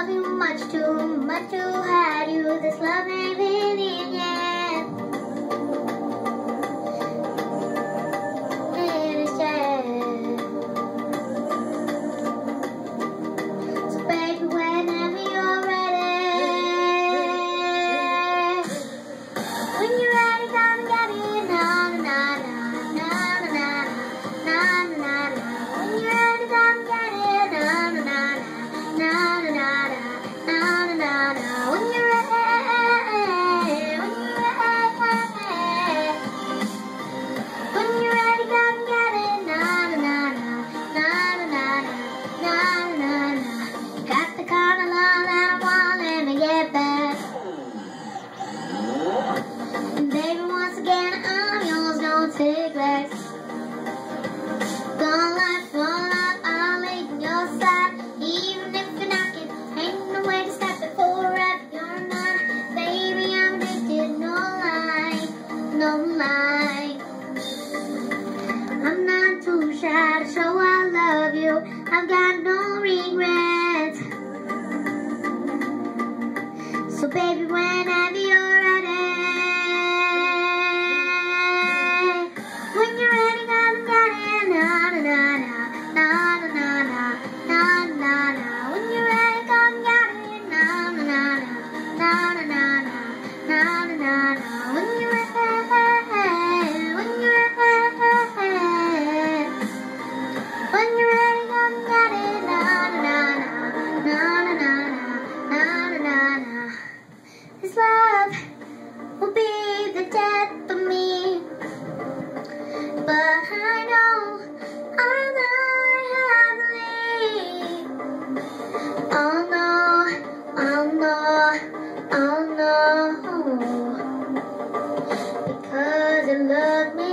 love you much too much to have you. This love ain't really I'm your side. Even if you're knocking, ain't no way to stop it forever. You're mine, baby, I'm no lie, no lie. I'm not too shy to show I love you. I've got no Love will be the death of me. But I know I'm. Oh no, oh no, oh no. Because it loved me.